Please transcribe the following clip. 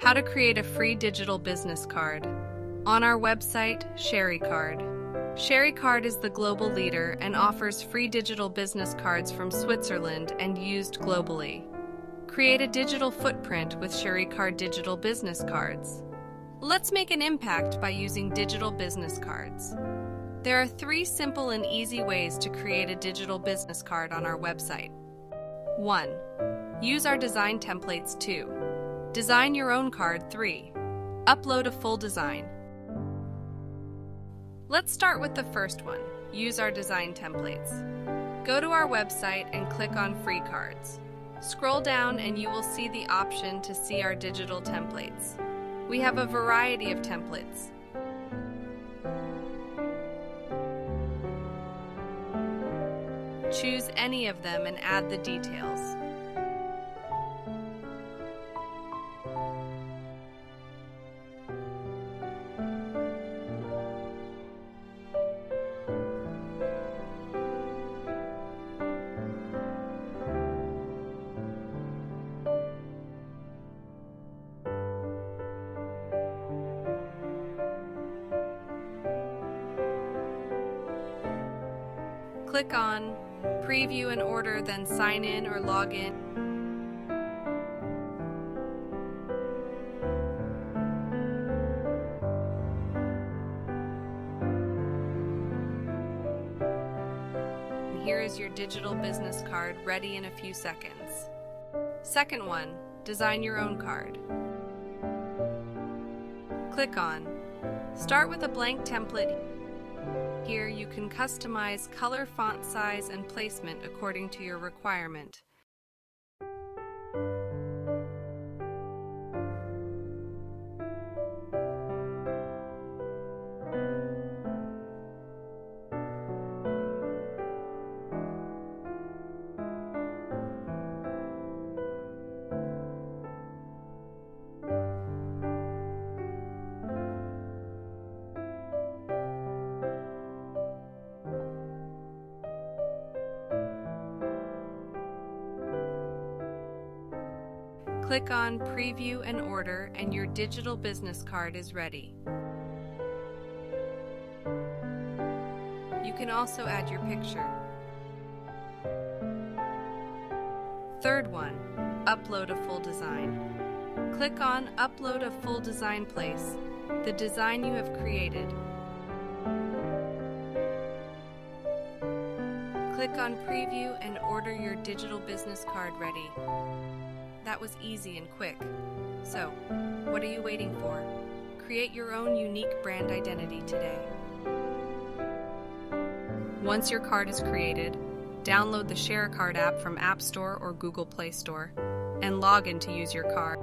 How to create a free digital business card. On our website, ShareEcard. ShareEcard is the global leader and offers free digital business cards from Switzerland and used globally. Create a digital footprint with ShareEcard digital business cards. Let's make an impact by using digital business cards. There are three simple and easy ways to create a digital business card on our website. 1. Use our design templates 2. Design your own card 3. Upload a full design. Let's start with the first one. Use our design templates. Go to our website and click on Free Cards. Scroll down and you will see the option to see our digital templates. We have a variety of templates. Choose any of them and add the details. Click on Preview and order, then sign in or log in. Here is your digital business card ready in a few seconds. Second one, design your own card. Click on Start with a blank template here you can customize color, font size, and placement according to your requirement. Click on Preview and Order and your digital business card is ready. You can also add your picture. Third one, upload a full design. Click on Upload a full design place, the design you have created. Click on Preview and order your digital business card ready. That was easy and quick. So, what are you waiting for? Create your own unique brand identity today. Once your card is created, download the ShareEcard app from App Store or Google Play Store and log in to use your card.